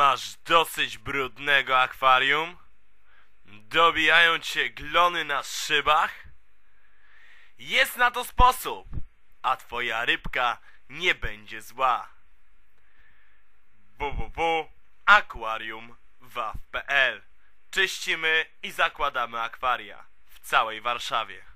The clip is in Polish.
Masz dosyć brudnego akwarium? Dobijają cię glony na szybach? Jest na to sposób, a twoja rybka nie będzie zła. www.aquariumwaw.pl Czyścimy i zakładamy akwaria w całej Warszawie.